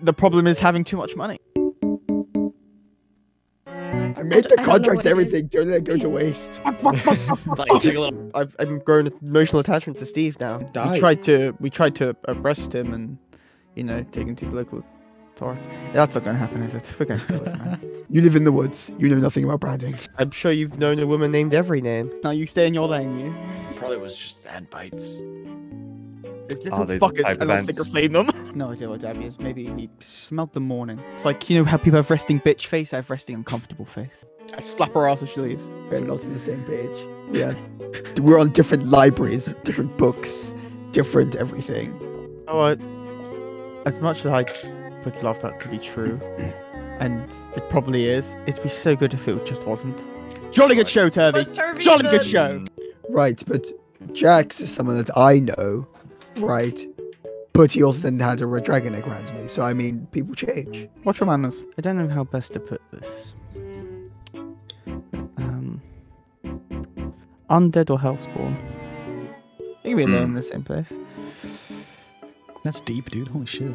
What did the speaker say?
The problem is having too much money. I made the I don't contract everything. Don't let it go to waste. Like, take a little- I've, I've grown an emotional attachment to Steve now. Die. We tried to we tried to arrest him and you know take him to the local authority. That's not going to happen, is it? We're going to kill this man. You live in the woods. You know nothing about branding. I'm sure you've known a woman named every name. now you stay in your lane, you. Probably was just ant bites. Those little they the fuckers. type I of don't think? I've seen them. no idea what Dabby is. Maybe he smelled the morning. It's like you know how people have resting bitch face. I have resting uncomfortable face. I slap her ass if she leaves. We're not on the same page. Yeah. We're on different libraries, different books, different everything. Oh, I, As much as I would love that to be true, and it probably is, it'd be so good if it just wasn't. Jolly good show, Turvy. Turvy Jolly good show. Right, but Jax is someone that I know, right? But he also then had a red dragon egg randomly. So I mean, people change. Watch your manners. I don't know how best to put this. Um, undead or hellspawn? They can be there Hmm. in the same place. That's deep, dude. Holy shit.